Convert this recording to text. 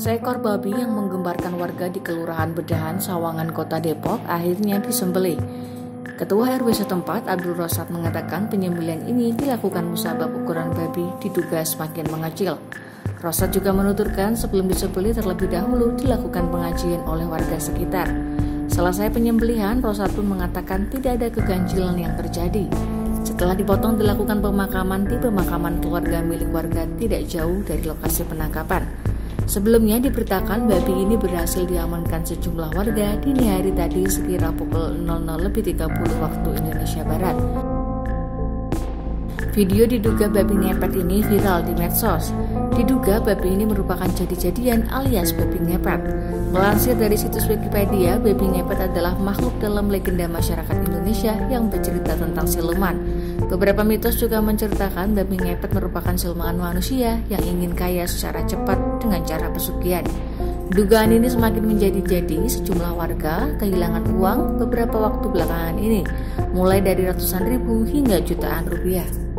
Seekor babi yang menggembarkan warga di Kelurahan Bedahan, Sawangan, Kota Depok akhirnya disembelih. Ketua RW setempat Abdul Rosad mengatakan penyembelihan ini dilakukan musabab ukuran babi diduga semakin mengecil. Rosad juga menuturkan sebelum disembelih terlebih dahulu dilakukan pengajian oleh warga sekitar. Selesai penyembelihan, Rosad pun mengatakan tidak ada keganjilan yang terjadi. Setelah dipotong dilakukan pemakaman di pemakaman keluarga milik warga tidak jauh dari lokasi penangkapan. Sebelumnya diberitakan babi ini berhasil diamankan sejumlah warga dini hari tadi sekira pukul 00.30 waktu Indonesia Barat. Video diduga babi ngepet ini viral di medsos. Diduga babi ini merupakan jadi-jadian alias babi ngepet. Melansir dari situs Wikipedia, babi ngepet adalah makhluk dalam legenda masyarakat Indonesia yang bercerita tentang siluman. Beberapa mitos juga menceritakan babi ngepet merupakan siluman manusia yang ingin kaya secara cepat dengan cara pesugihan. Dugaan ini semakin menjadi-jadi sejumlah warga kehilangan uang beberapa waktu belakangan ini, mulai dari ratusan ribu hingga jutaan rupiah.